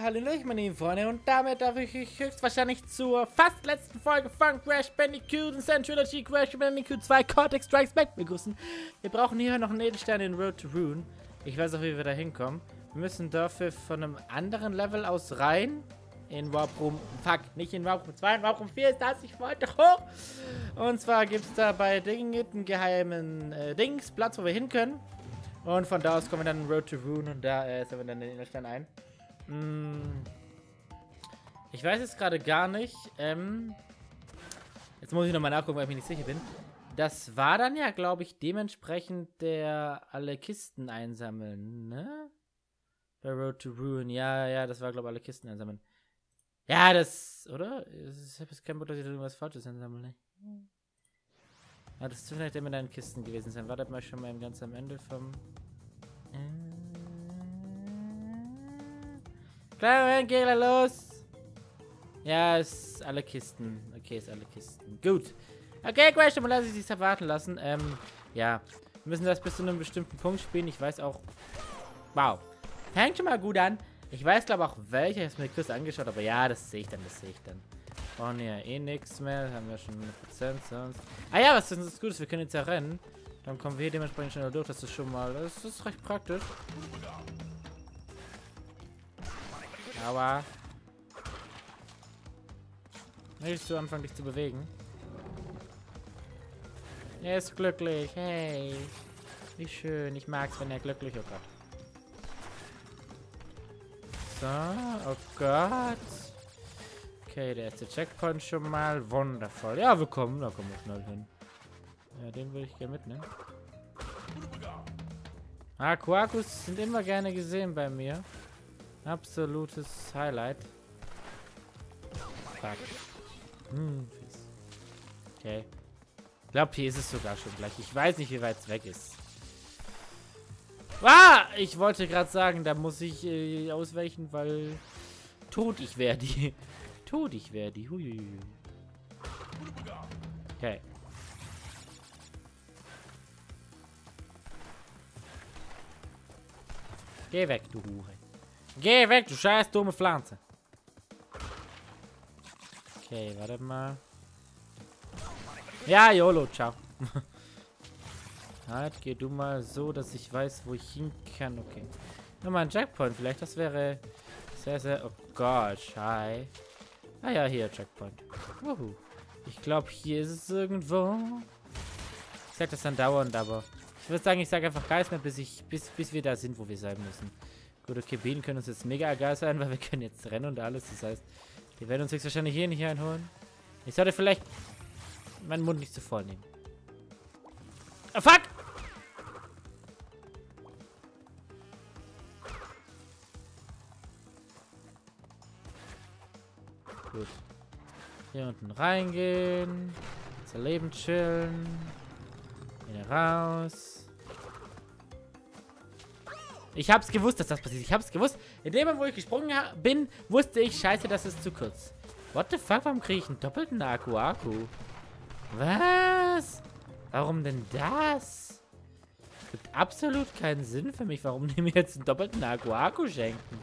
Hallöchen, meine Freunde, und damit darf ich euch höchstwahrscheinlich zur fast letzten Folge von Crash Bandicoot und Centrilogy Crash Bandicoot 2 Cortex Strikes Back begrüßen. Wir brauchen hier noch einen Edelstein in Road to Rune. Ich weiß auch, wie wir da hinkommen. Wir müssen dafür von einem anderen Level aus rein. In Warp Room, fuck, nicht in Warp Room 2, in Warp Room 4 ist das, ich wollte hoch. Und zwar gibt es da bei Dinget einen geheimen äh, Dings, Platz, wo wir hin können. Und von da aus kommen wir dann in Road to Rune und da äh, setzen wir dann den Edelstein ein. Hm. Ich weiß jetzt gerade gar nicht. Ähm, jetzt muss ich nochmal nachgucken, weil ich mir nicht sicher bin. Das war dann ja, glaube ich, dementsprechend der alle Kisten einsammeln, ne? Bei Road to Ruin. Ja, ja, das war, glaube ich, alle Kisten einsammeln. Ja, das, oder? Ich habe jetzt kein Bock, dass ich da irgendwas Falsches einsammle, ne? Ja, das dürfte vielleicht immer deine Kisten gewesen sein. Wartet mal schon mal ganz am Ende vom... Äh Klar, Moment, geh los. Ja, ist alle Kisten. Okay, ist alle Kisten. Gut. Okay, Crash, dann lasse ich sich erwarten lassen. Ähm, ja. Wir müssen das bis zu einem bestimmten Punkt spielen. Ich weiß auch... Wow. Fängt schon mal gut an. Ich weiß, glaube auch, welcher. Ich habe mir kurz angeschaut, aber ja, das sehe ich dann, das sehe ich dann. Brauchen ja eh nichts mehr. Haben wir schon 100% sonst. Ah ja, was ist das Gutes? Wir können jetzt ja rennen. Dann kommen wir dementsprechend schneller durch. Das ist schon mal... Das ist recht praktisch. Aber... Möchtest du anfangen, dich zu bewegen? Er ist glücklich. Hey. Wie schön. Ich mag's, wenn er glücklich ist. Oh so. Oh Gott. Okay, der erste Checkpoint schon mal. Wundervoll. Ja, wir kommen. Da kommen wir schnell hin. Ja, den würde ich gerne mitnehmen. Ah, Quakus sind immer gerne gesehen bei mir. Absolutes Highlight. Fuck. Hm, okay. Ich glaube, hier ist es sogar schon gleich. Ich weiß nicht, wie weit es weg ist. Ah! Ich wollte gerade sagen, da muss ich äh, ausweichen, weil tot ich werde. tot ich werde. Okay. Geh weg, du Hure. Geh weg, du scheiß dumme Pflanze. Okay, warte mal. Ja, YOLO, ciao. halt, geh du mal so, dass ich weiß, wo ich hin kann. Okay. Nochmal ein Checkpoint, vielleicht. Das wäre sehr, sehr... Oh Gott, hi. Ah ja, hier, Checkpoint. Uhu. Ich glaube, hier ist es irgendwo. Ich sag das dann dauernd, aber... Ich würde sagen, ich sage einfach Geist mehr, bis, ich, bis, bis wir da sind, wo wir sein müssen. Gut, okay, Bienen können uns jetzt mega egal sein, weil wir können jetzt rennen und alles. Das heißt, die werden uns jetzt wahrscheinlich hier nicht einholen. Ich sollte vielleicht meinen Mund nicht zu voll nehmen. Oh, fuck! Gut. Hier unten reingehen. Leben chillen. Hier raus. Ich hab's gewusst, dass das passiert. Ich hab's gewusst. In dem Moment, wo ich gesprungen bin, wusste ich, scheiße, das ist zu kurz. What the fuck? Warum kriege ich einen doppelten Aku-Aku? Was? Warum denn das? Gibt absolut keinen Sinn für mich, warum die mir jetzt einen doppelten Aku-Aku schenken.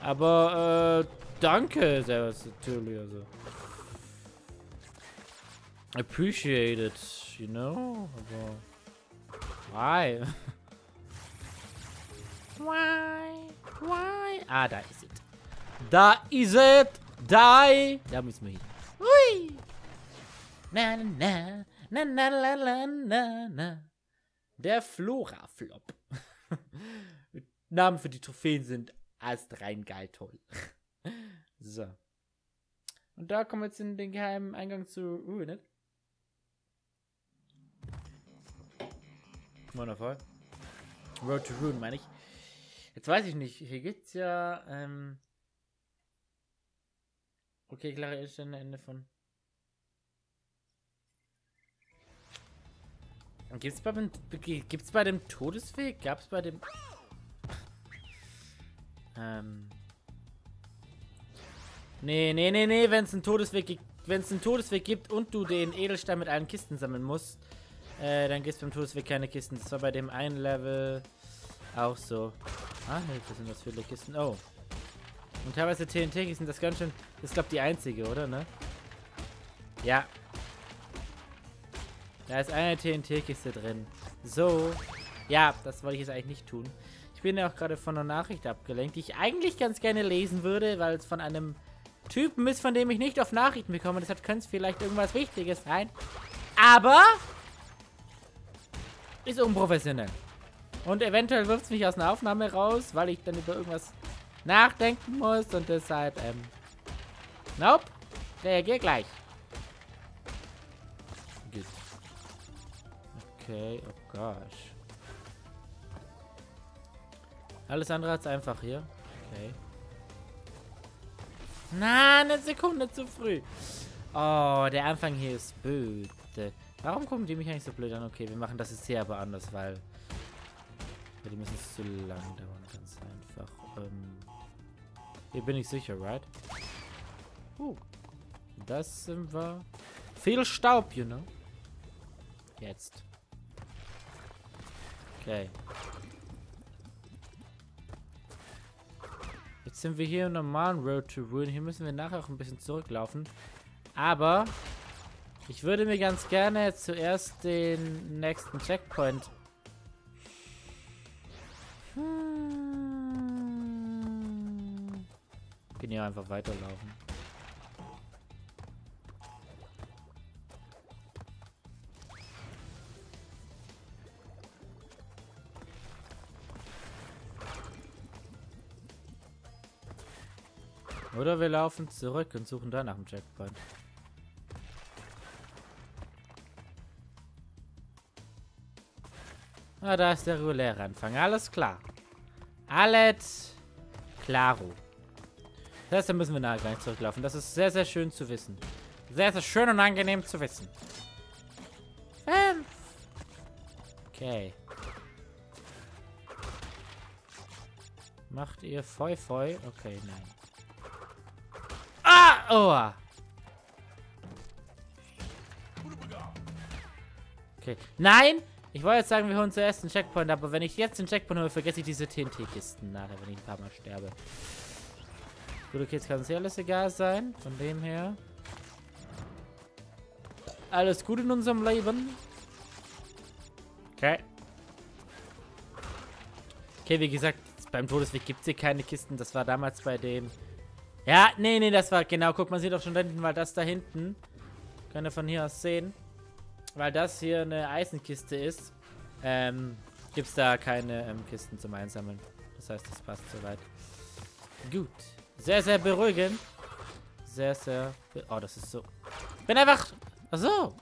Aber, äh, danke, Servus, natürlich, also. Appreciate it, you know, aber... Why? Why? Why? Ah, da ist es. Da ist es. Die. Da müssen wir hin. Hui. Na, na, na, na, na, na, na, na. Der Flora-Flop. Namen für die Trophäen sind erst rein geil toll. so. Und da kommen wir jetzt in den geheimen Eingang zu Ruined. Wundervoll. Road to Ruin meine ich. Jetzt weiß ich nicht. Hier gibt's ja, ähm Okay, klare Stelle Ende von. Gibt's bei dem, gibt's bei dem Todesweg? Gab's bei dem. ähm. Nee, nee, nee, nee, wenn es einen Todesweg wenn es einen Todesweg gibt und du den Edelstein mit allen Kisten sammeln musst, äh, dann gibt es beim Todesweg keine Kisten. Das war bei dem einen Level auch so. Ah, das sind das viele Kisten. Oh. Und teilweise TNT sind das ganz schön... Das ist, glaube die einzige, oder, ne? Ja. Da ist eine TNT-Kiste drin. So. Ja, das wollte ich jetzt eigentlich nicht tun. Ich bin ja auch gerade von einer Nachricht abgelenkt, die ich eigentlich ganz gerne lesen würde, weil es von einem Typen ist, von dem ich nicht auf Nachrichten bekomme. Deshalb könnte es vielleicht irgendwas Wichtiges sein. Aber ist unprofessionell. Und eventuell wirft es mich aus einer Aufnahme raus, weil ich dann über irgendwas nachdenken muss und deshalb, ähm, nope, reagier gleich. Gut. Okay, oh gosh. Alles andere als einfach hier. Okay. Na, eine Sekunde zu früh. Oh, der Anfang hier ist böse. Warum gucken die mich eigentlich so blöd an? Okay, wir machen das jetzt hier aber anders, weil... Ja, die müssen zu lang dauern, ganz einfach. Ähm, hier bin ich sicher, right? Uh, das sind wir... Viel Staub, you know? Jetzt. Okay. Jetzt sind wir hier im normalen Road to Ruin. Hier müssen wir nachher auch ein bisschen zurücklaufen. Aber ich würde mir ganz gerne zuerst den nächsten Checkpoint... Hm. Können hier einfach weiterlaufen. Oder wir laufen zurück und suchen da nach dem Checkpoint. Ah, da ist der reguläre Anfang. Alles klar. Alles klaro. Das heißt, da müssen wir nachher gar nicht zurücklaufen. Das ist sehr, sehr schön zu wissen. Sehr, sehr schön und angenehm zu wissen. Fünf. Okay. Macht ihr Feu Feu? Okay, nein. Ah! Oh! Okay. Nein! Ich wollte jetzt sagen, wir holen zuerst den Checkpoint, aber wenn ich jetzt den Checkpoint hole, vergesse ich diese TNT-Kisten nachher, wenn ich ein paar Mal sterbe. Gut, okay, jetzt kann uns hier alles egal sein. Von dem her. Alles gut in unserem Leben. Okay. Okay, wie gesagt, beim Todesweg gibt es hier keine Kisten. Das war damals bei dem... Ja, nee, nee, das war... Genau, guck, man sieht auch schon da hinten, weil das da hinten... Könnt ihr von hier aus sehen. Weil das hier eine Eisenkiste ist, ähm, gibt es da keine ähm, Kisten zum Einsammeln. Das heißt, das passt soweit. Gut. Sehr, sehr beruhigend. Sehr, sehr... Oh, das ist so... Bin einfach... Achso.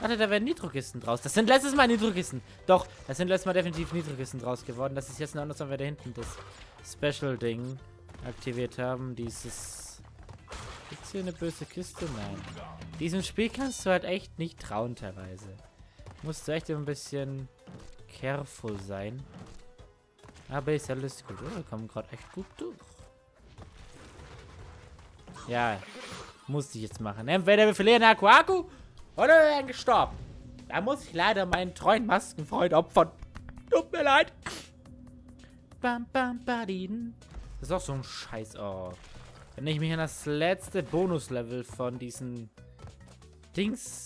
Warte, da werden Nitrokisten draus. Das sind letztes Mal Nitrokisten. Doch, das sind letztes Mal definitiv Nitrokisten draus geworden. Das ist jetzt noch anders, wenn wir da hinten das Special-Ding aktiviert haben. Dieses... Gibt es hier eine böse Kiste? Nein. Diesem Spiel kannst du halt echt nicht trauen teilweise. Musst du echt ein bisschen careful sein. Aber ist alles gut. Oh, wir kommen gerade echt gut durch. Ja, musste ich jetzt machen. Entweder wir verlieren Aquaku oder wir werden gestorben. Da muss ich leider meinen treuen Maskenfreund opfern. Tut mir leid. Bam, bam, badin. Das ist auch so ein Scheiß. Oh. Wenn ich mich an das letzte Bonuslevel von diesen Dings.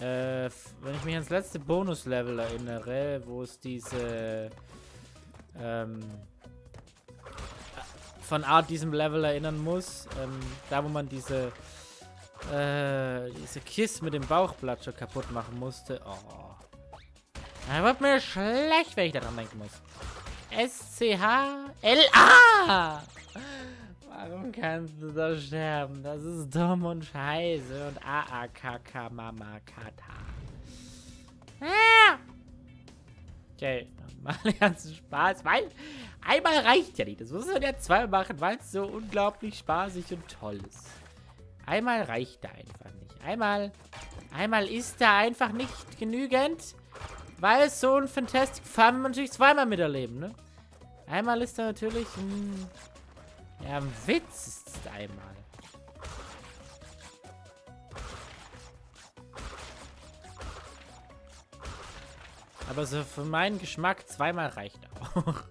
Äh, wenn ich mich ans letzte Bonuslevel erinnere, wo es diese. Ähm, von Art diesem Level erinnern muss. Ähm, da, wo man diese äh, diese Kiss mit dem Bauchblatt schon kaputt machen musste. Oh. Da wird mir schlecht, wenn ich daran denken muss. S-C-H-L-A! Warum kannst du da sterben? Das ist dumm und scheiße. Und A-A-K-K Mama Kata. Ah! Okay, mal ganzen Spaß, weil einmal reicht ja nicht. Das muss man ja zweimal machen, weil es so unglaublich spaßig und toll ist. Einmal reicht da einfach nicht. Einmal, einmal ist da einfach nicht genügend, weil es so ein Fantastic Fun natürlich zweimal miterleben, ne? Einmal ist da natürlich ein, ja, ein Witz ist es einmal. Aber so für meinen Geschmack zweimal reicht auch.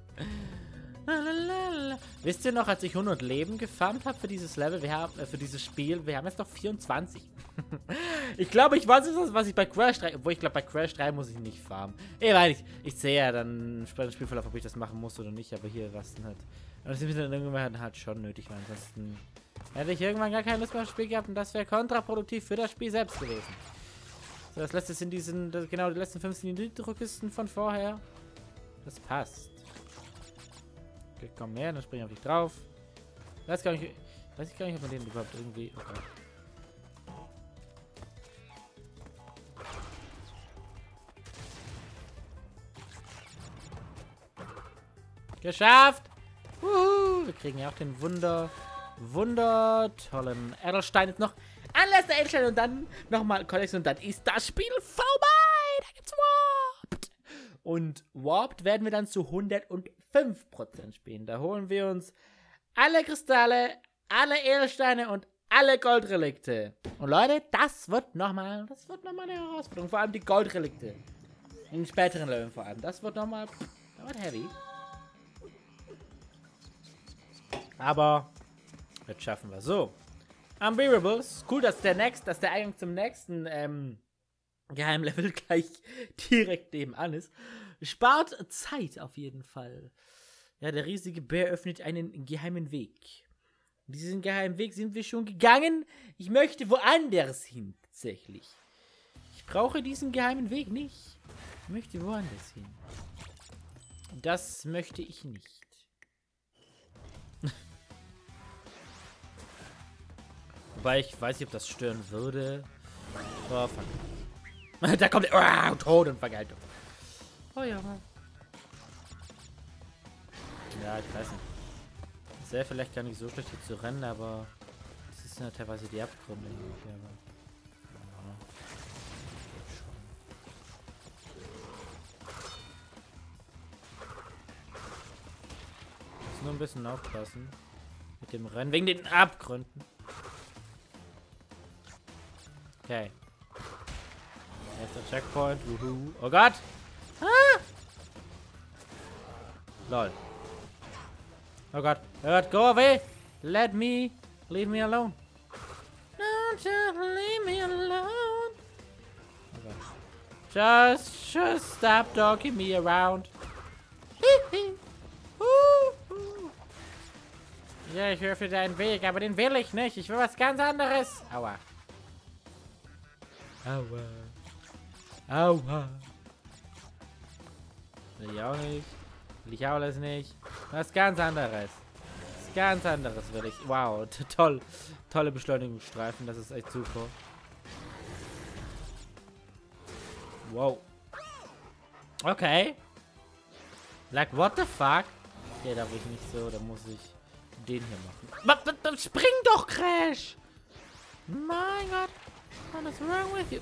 wisst ihr noch, als ich 100 Leben gefarmt habe für dieses Level, wir haben, äh, für dieses Spiel, wir haben jetzt noch 24. ich glaube, ich weiß es, was ich bei Crash 3, obwohl ich glaube, bei Crash 3 muss ich nicht farmen. Eh, weil ich, ich sehe ja dann im Spielverlauf, ob ich das machen muss oder nicht, aber hier was denn halt. Das ist dann irgendwann halt schon nötig, weil ansonsten hätte ich irgendwann gar keine Lust mehr aufs Spiel gehabt und das wäre kontraproduktiv für das Spiel selbst gewesen. So, das letzte sind diesen, das, genau, die letzten 15 Nitro-Kisten von vorher. Das passt. Okay, komm mehr, dann spring ich auf dich drauf. Weiß gar nicht, weiß ich gar nicht, ob man den überhaupt irgendwie. Oh. Geschafft! Uhu, wir kriegen ja auch den Wunder, wundertollen Edelstein jetzt noch. Ein letzter Edelstein und dann nochmal Kollektion und dann ist das Spiel vorbei! Da gibt's Warped! Und Warped werden wir dann zu 105% spielen. Da holen wir uns alle Kristalle, alle Edelsteine und alle Goldrelikte. Und Leute, das wird nochmal, das wird nochmal eine Herausforderung. Vor allem die Goldrelikte. In späteren Leveln vor allem. Das wird nochmal, das wird heavy. Aber das schaffen wir. So. Unbearables. Cool, dass der next, dass der Eingang zum nächsten ähm, Geheimlevel gleich direkt nebenan ist. Spart Zeit auf jeden Fall. Ja, der riesige Bär öffnet einen geheimen Weg. Diesen geheimen Weg sind wir schon gegangen. Ich möchte woanders hin, tatsächlich. Ich brauche diesen geheimen Weg nicht. Ich möchte woanders hin. Das möchte ich nicht. Wobei ich weiß nicht, ob das stören würde. Oh, fuck. da kommt der. Oh, Tod und Vergeltung. Oh ja. Ja, ich weiß nicht. Es wäre vielleicht gar nicht so schlecht hier zu rennen, aber es ist ja teilweise die Abgründe. Hier, aber nur ein bisschen aufpassen mit dem Rennen wegen den Abgründen. Okay. Erster Checkpoint. Wuhu. Oh Gott! Ah! Lol. Oh Gott. Oh Gott, go away! Let me... Leave me alone. Don't just leave me alone. Oh Gott. Just, just stop dogging me around. Ja, ich höre für deinen Weg, aber den will ich nicht. Ich will was ganz anderes. Aua. Aua. Aua. Will ich auch nicht. Will ich auch alles nicht. Was ganz anderes. Was ganz anderes will ich. Wow, toll. Tolle Beschleunigungsstreifen. Das ist echt super. Wow. Okay. Like, what the fuck? Okay, da will ich nicht so. Da muss ich den hier machen. Spring doch, Crash! Mein Gott. What is wrong with you?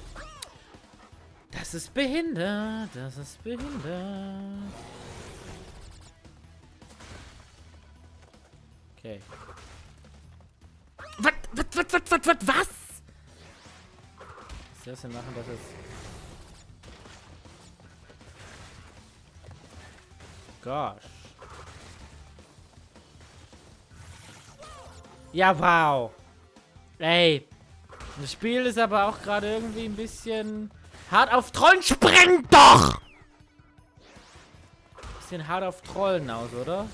Das ist behindert. Das ist behindert. Okay. Was? Was? Was? Was? Was? Was? Was? Das wir machen, das ist... Gosh. Ja, wow. Ey, das Spiel ist aber auch gerade irgendwie ein bisschen hart auf Trollen. Spring doch! Bisschen hart auf Trollen aus, oder?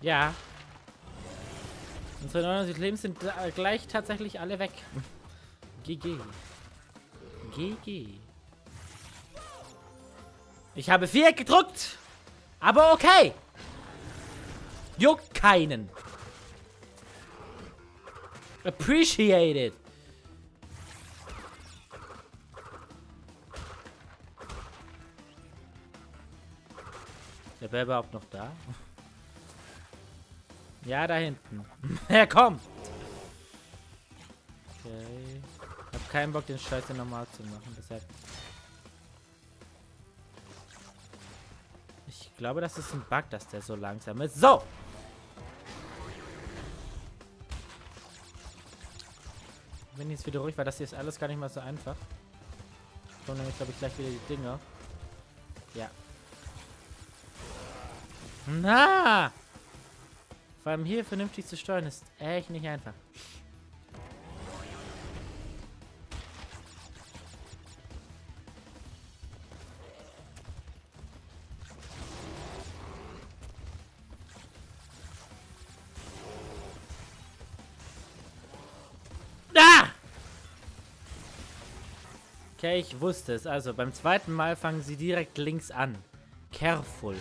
Ja. Unsere 99 Leben sind gleich tatsächlich alle weg. GG. GG. Ich habe vier gedrückt. Aber okay. Juckt keinen. Appreciate it. Ist der überhaupt noch da? Ja, da hinten. er kommt. Okay. Ich hab keinen Bock, den Scheiß normal zu machen. Deshalb glaube, das ist ein Bug, dass der so langsam ist. So! bin jetzt wieder ruhig, weil das hier ist alles gar nicht mal so einfach. Kommen nämlich, glaube ich, gleich wieder die Dinger. Ja. Na! Vor allem hier vernünftig zu steuern ist echt nicht einfach. Okay, ich wusste es. Also, beim zweiten Mal fangen sie direkt links an. Careful.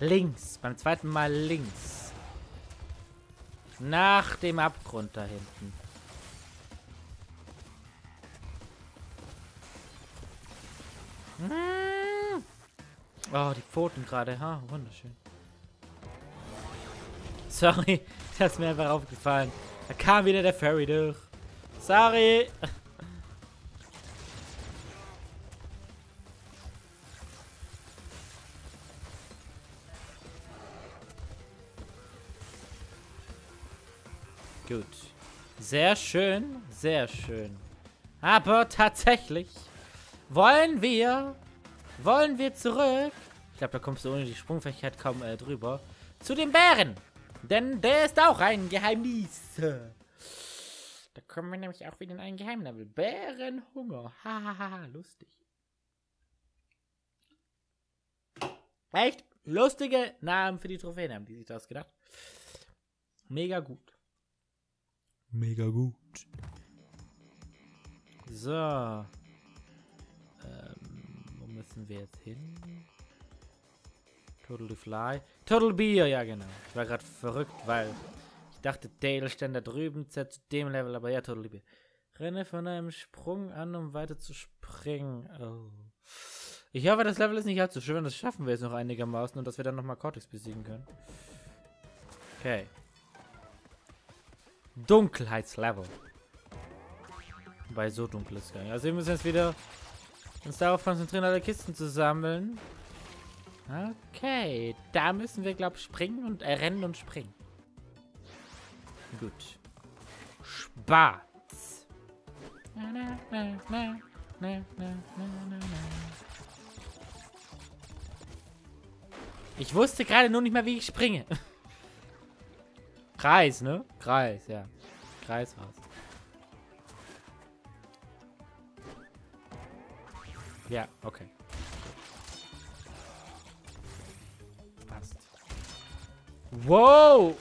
Links. Beim zweiten Mal links. Nach dem Abgrund da hinten. Hm. Oh, die Pfoten gerade. Ha, wunderschön. Sorry, das ist mir einfach aufgefallen. Da kam wieder der Ferry durch. Sorry. Gut. Sehr schön, sehr schön. Aber tatsächlich wollen wir, wollen wir zurück. Ich glaube, da kommst du ohne die Sprungfähigkeit kaum äh, drüber. Zu den Bären. Denn der ist auch ein Geheimnis. Da kommen wir nämlich auch wieder in einen Geheimlevel. Bärenhunger. Hahaha, lustig. Echt lustige Namen für die Trophäen haben die sich das gedacht. Mega gut. Mega gut. So. Ähm, wo müssen wir jetzt hin? Totally Fly. Total Beer, ja genau. Ich war gerade verrückt, weil ich dachte, Dale stand da drüben zu dem Level, aber ja, Total Beer. Renne von einem Sprung an, um weiter zu springen. Oh. Ich hoffe, das Level ist nicht allzu schön. Das schaffen wir jetzt noch einigermaßen und dass wir dann nochmal Cortex besiegen können. Okay. Dunkelheitslevel. Wobei so dunkel ist gar nicht. Also wir müssen jetzt wieder uns darauf konzentrieren, alle Kisten zu sammeln. Okay, da müssen wir, glaube ich, springen und äh, rennen und springen. Gut. Na, ich wusste gerade nur nicht mehr, wie ich springe. Kreis, ne? Kreis, ja. Kreis war's. Ja, okay. Wow!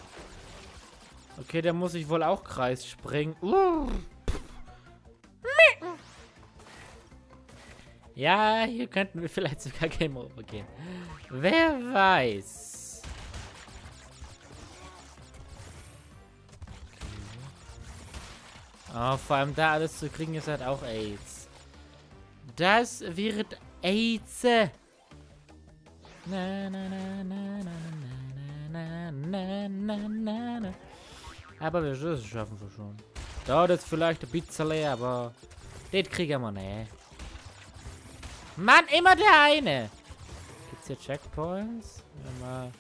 Okay, der muss ich wohl auch Kreis springen. Uh. Ja, hier könnten wir vielleicht sogar Game Over gehen. Wer weiß. Oh, vor allem da alles zu kriegen ist halt auch AIDS. Das wird AIDS. Na, na, na, na, na, na na, na, na, na. Aber wir, schaffen wir schon. Dauert jetzt vielleicht ein bisschen, aber das kriegen wir nicht. Mann, immer der eine. Gibt es hier Checkpoints? Mal.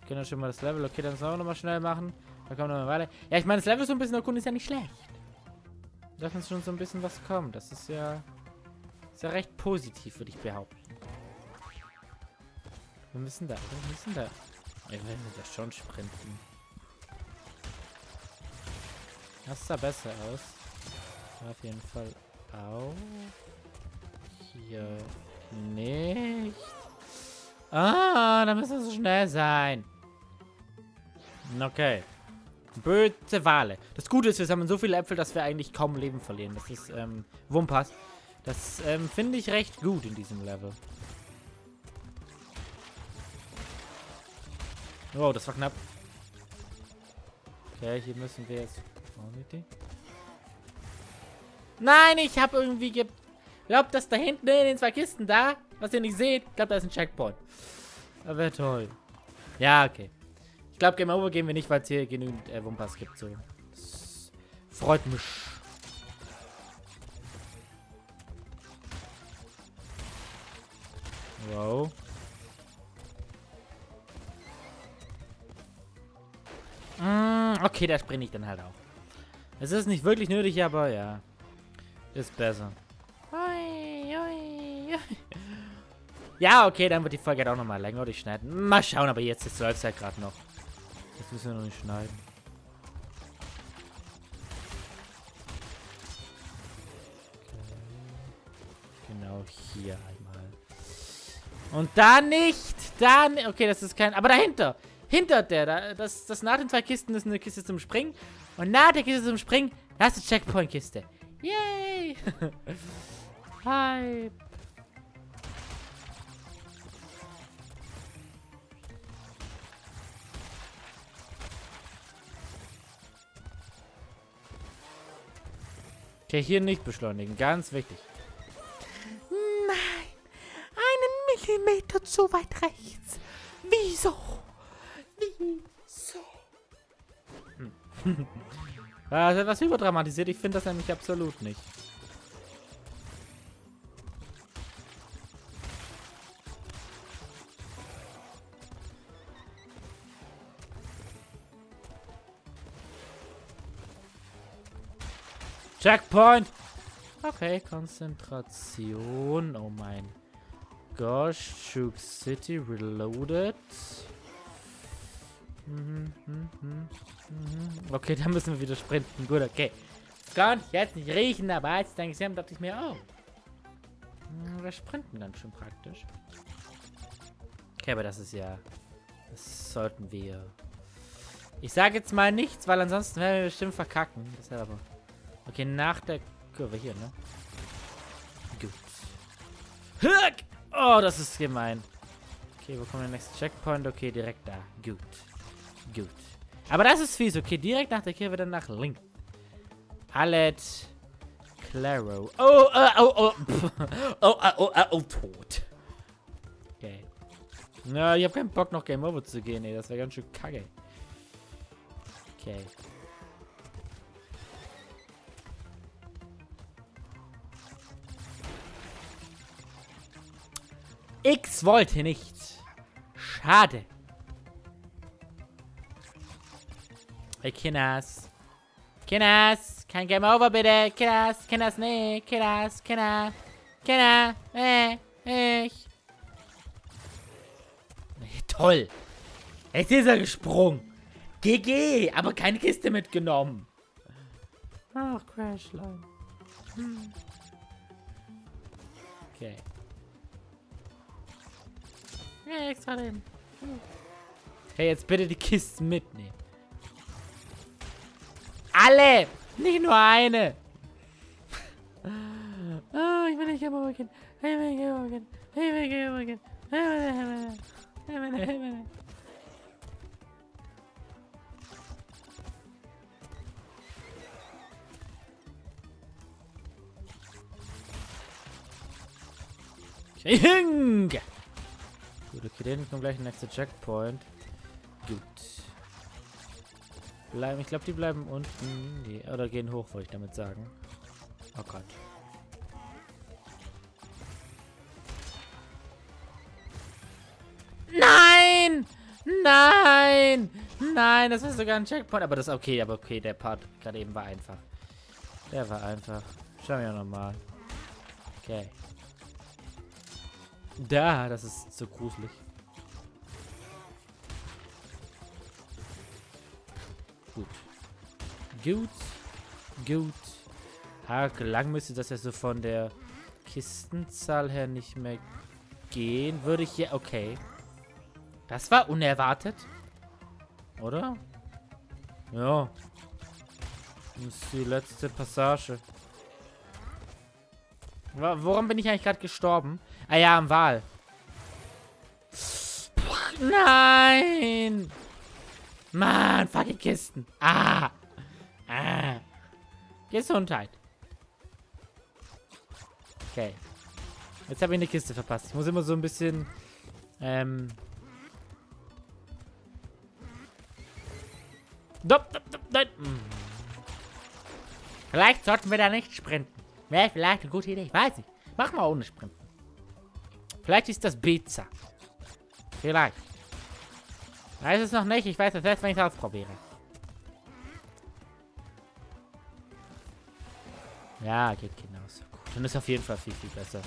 Wir können schon mal das Level. Okay, dann sollen wir nochmal schnell machen. Da kommen wir nochmal weiter. Ja, ich meine, das Level so ein bisschen erkunden ist ja nicht schlecht. Da uns schon so ein bisschen was kommen. Das ist ja, ist ja recht positiv, würde ich behaupten. Wir müssen da, wir müssen da. Ich will das schon sprinten. Das sah besser aus. Auf jeden Fall auch. Hier nicht. Ah, da müssen wir so schnell sein. Okay. Böse Wale. Das Gute ist, wir sammeln so viele Äpfel, dass wir eigentlich kaum Leben verlieren. Das ist, ähm, Wumpas. Das, ähm, finde ich recht gut in diesem Level. Wow, das war knapp. Okay, hier müssen wir jetzt... Nein, ich habe irgendwie ge... Glaubt, dass da hinten in den zwei Kisten da, was ihr nicht seht, glaubt, da ist ein Checkpoint. Das wäre toll. Ja, okay. Ich glaube, Game Over gehen wir nicht, weil es hier genügend äh, Wumpas gibt. So. Das freut mich. Wow. Okay, da springe ich dann halt auch. Es ist nicht wirklich nötig, aber ja. Ist besser. Ui, ui, ui. Ja, okay, dann wird die Folge halt auch nochmal länger oder ich schneiden. Mal schauen, aber jetzt, jetzt läuft es halt gerade noch. Jetzt müssen wir noch nicht schneiden. Genau hier einmal. Und da nicht! Da nicht! Okay, das ist kein... Aber dahinter! Hinter der, da, das, das nach den zwei Kisten ist eine Kiste zum Springen. Und nach der Kiste zum Springen, da ist die Checkpoint-Kiste. Yay! Hi! Okay, hier nicht beschleunigen. Ganz wichtig. Nein, einen Millimeter zu weit rechts. Wieso? Das ist etwas überdramatisiert. Ich finde das nämlich absolut nicht. Checkpoint! Okay, Konzentration. Oh mein gosh. Juke City reloaded. Okay, da müssen wir wieder sprinten. Gut, okay. Kann ich jetzt nicht riechen, aber als ich dann gesehen habe, dachte ich mir, oh. Hm, Wir sprinten ganz schön praktisch. Okay, aber das ist ja... Das sollten wir... Ich sage jetzt mal nichts, weil ansonsten werden wir bestimmt verkacken. Das ist aber... Okay, nach der Kurve hier, ne? Gut. Oh, das ist gemein. Okay, wo kommt der nächste Checkpoint? Okay, direkt da. Gut. Gut. Aber das ist fies. Okay, direkt nach der Kurve dann nach links. Pallet. Claro. Oh, äh, oh, oh. Oh, oh, oh, oh, oh, tot. Okay. Na, ich habe keinen Bock, noch Game Over zu gehen, ey. Das wäre ganz schön kacke. Okay. X wollte nicht. Schade. Hey, Kinders. Kinders, kein Game Over, bitte. Kinders, Kinders, nee. Kinders, Kinder. Kinder, nee, ich. Nee, toll. Jetzt ist er gesprungen. GG, aber keine Kiste mitgenommen. Ach, Crashline. Hm. Okay. Ja, extra den. Hey, jetzt bitte die Kisten mitnehmen. Alle! Nicht nur eine! oh, ich will nicht Over gehen. Ich will Game Over gehen. Ich will Game Over gehen. Ich will Game Over Gut, okay, dann kommt gleich der nächste Checkpoint. Gut. Bleiben, ich glaube, die bleiben unten. Die, oder gehen hoch, wollte ich damit sagen. Oh Gott. Nein! Nein! Nein, das ist sogar ein Checkpoint. Aber das ist okay, aber okay, der Part gerade eben war einfach. Der war einfach. Schauen wir nochmal. Okay. Da, das ist so gruselig. Gut. Gut. Gut. Lang müsste das ja so von der Kistenzahl her nicht mehr gehen. Würde ich hier... Okay. Das war unerwartet. Oder? Ja. Das ist die letzte Passage. Woran bin ich eigentlich gerade gestorben? Ah ja, am Wal. Nein! Mann, fucking Kisten. Ah! Ah! Gesundheit. Okay. Jetzt habe ich eine Kiste verpasst. Ich muss immer so ein bisschen... Ähm... Dop, dop, dop, dop. Vielleicht sollten wir da nicht sprinten. Wäre vielleicht eine gute Idee. Ich weiß nicht. Mach mal ohne Sprinten. Vielleicht ist das Pizza. Vielleicht. Weiß es noch nicht. Ich weiß es erst, wenn ich es ausprobiere. Ja, geht genau so Gut, dann ist auf jeden Fall viel, viel besser.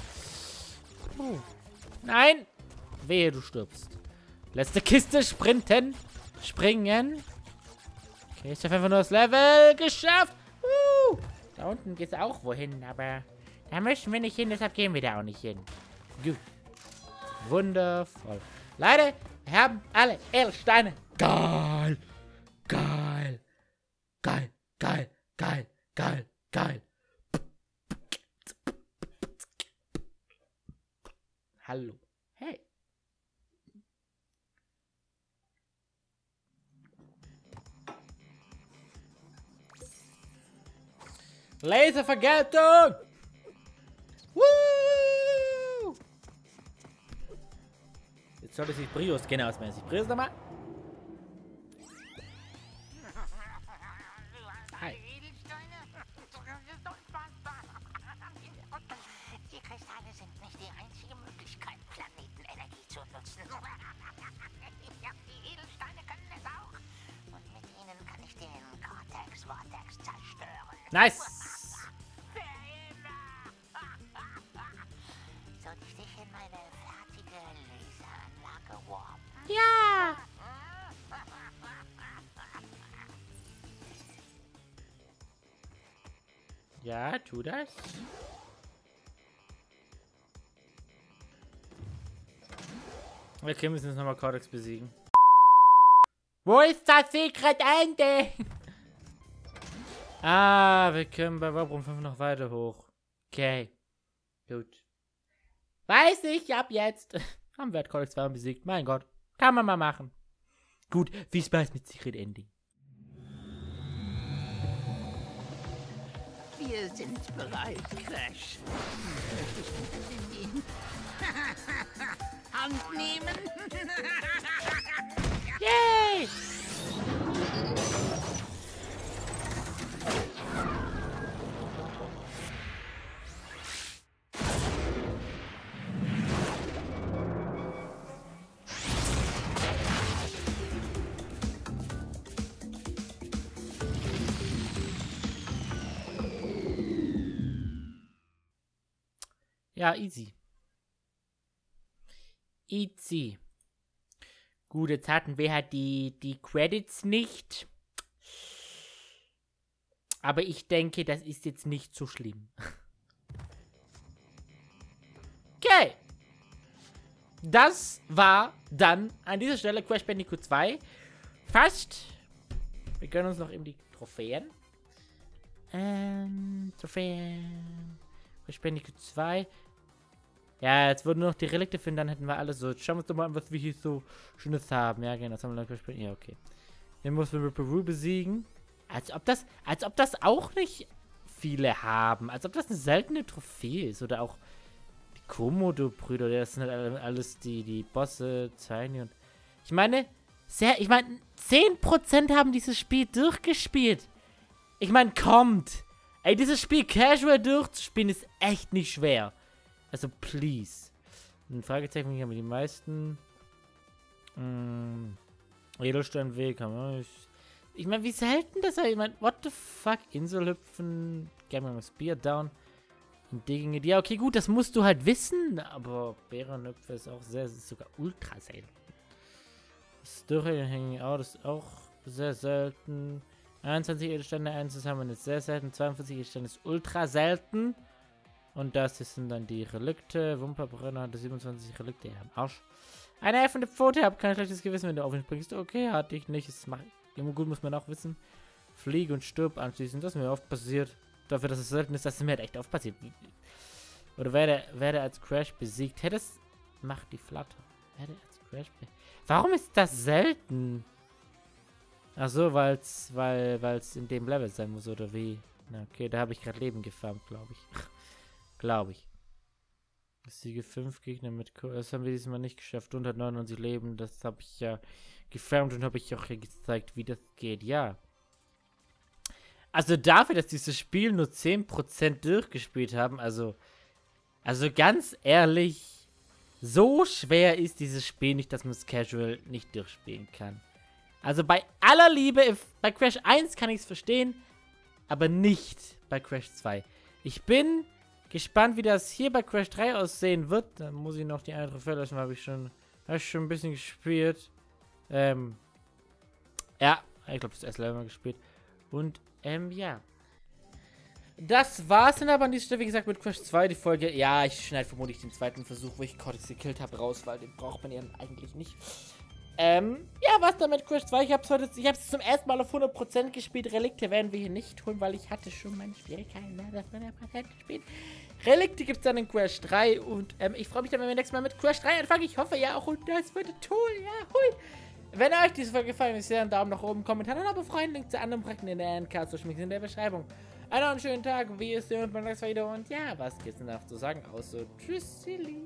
Uh. Nein! Wehe, du stirbst. Letzte Kiste, sprinten, springen. Okay, ich habe einfach nur das Level geschafft. Uh. Da unten geht es auch wohin, aber da möchten wir nicht hin, deshalb gehen wir da auch nicht hin. Gut. Wundervoll. Leider wir haben alle Edelsteine. Geil. Geil. Geil. Geil. Geil. Geil. Geil. Hallo. Hey. Laservergeltung! Woo! Jetzt sollte sich Brios genau ausmelden. Sich Brios nochmal. Hi. Die Kristalle sind nicht die einzige Möglichkeit, Planetenenergie zu nutzen. die Edelsteine können es auch. Und mit ihnen kann ich den Cortex Vortex zerstören. Nice. Tu das. Okay, müssen jetzt nochmal Cortex besiegen. Wo ist das Secret Ending? ah, wir können bei Wabrum 5 noch weiter hoch. Okay. Gut. Weiß ich, ab jetzt. Haben wir Cortex 2 besiegt. Mein Gott. Kann man mal machen. Gut, viel Spaß mit Secret Ending. Wir sind bereit, Crash. Hand nehmen? Yay! Ja, easy. Easy. Gut, jetzt hatten wir halt die, die Credits nicht. Aber ich denke, das ist jetzt nicht so schlimm. Okay. Das war dann an dieser Stelle Crash Bandicoot 2. Fast. Wir gönnen uns noch eben die Trophäen. Ähm, Trophäen. Crash Bandicoot 2. Ja, jetzt würden nur noch die Relikte finden, dann hätten wir alles so. Schauen wir uns doch mal an, was wir hier so Schönes haben. Ja, genau, das haben wir dann gespielt. Ja, okay. Den müssen wir Peru besiegen. Als ob das, als ob das auch nicht viele haben. Als ob das eine seltene Trophäe ist. Oder auch die Komodo-Brüder. Das sind halt alles die, die Bosse, Tiny und... Ich meine, sehr, ich meine, 10% haben dieses Spiel durchgespielt. Ich meine, kommt. Ey, dieses Spiel casual durchzuspielen ist echt nicht schwer. Also, please. Ein Fragezeichen, ich habe die meisten. Mm, Edelsteinweg haben wir. Ich, ich meine, wie selten das ist. Ich meine, what the fuck? Inselhüpfen, Gaming Spear down. Und Dinge. Ja, okay, gut, das musst du halt wissen. Aber Bärenhüpfe ist auch sehr, ist sogar ultra selten. Das Durchhängen out ist auch sehr selten. 21 Edelsteine, 1 haben wir nicht sehr selten. 42 Edelsteine ist ultra selten. Und das sind dann die Relikte. Wumperbrenner hatte 27 Relikte ja, Arsch. Eine helfende Pfote, hab kein schlechtes Gewissen, wenn du auf ihn springst. Okay, hatte ich nicht. Das macht immer gut, muss man auch wissen. Fliege und stirb anschließend. Das ist mir oft passiert. Dafür, dass es selten ist, das ist mir echt oft passiert. Oder werde, werde als Crash besiegt. Hätte es. Macht die Flatter. Werde als Crash besiegt. Warum ist das selten? Ach so, weil's, weil es in dem Level sein muss, oder wie? Okay, da habe ich gerade Leben gefarmt, glaube ich. Glaube ich. Siege 5 Gegner mit Co Das haben wir diesmal nicht geschafft. 199 Leben, das habe ich ja gefarmt und habe ich auch gezeigt, wie das geht. Ja. Also dafür, dass dieses Spiel nur 10% durchgespielt haben, also, also ganz ehrlich, so schwer ist dieses Spiel nicht, dass man es casual nicht durchspielen kann. Also bei aller Liebe, bei Crash 1 kann ich es verstehen, aber nicht bei Crash 2. Ich bin gespannt, wie das hier bei Crash 3 aussehen wird. Dann muss ich noch die eine Trophäe löschen, habe ich schon, hab ich schon ein bisschen gespielt. Ähm, ja, ich glaube, das erste Level mal gespielt. Und, ähm, ja. Das war's dann aber an dieser Stelle, wie gesagt, mit Crash 2, die Folge. Ja, ich schneide vermutlich den zweiten Versuch, wo ich Cortex gekillt habe, raus, weil den braucht man ja eigentlich nicht. Ähm, ja, was dann mit Crash 2? Ich hab's heute, ich hab's zum ersten Mal auf 100% gespielt. Relikte werden wir hier nicht holen, weil ich hatte schon meine Schwierigkeiten ne, auf 100% gespielt. Relikte gibt's dann in Crash 3 und, ähm, ich freue mich dann, wenn wir nächstes Mal mit Crash 3 anfangen. Ich hoffe ja auch, und das wird toll, ja, hui. Wenn euch diese Folge gefallen ist, einen Daumen nach oben, Kommentar und aber freuen. Link zu anderen Projekten in der NK zu in der Beschreibung. Einen schönen Tag, wie es dir und beim nächsten Video. Und ja, was geht's denn noch zu sagen? Außer Tschüss, Silly.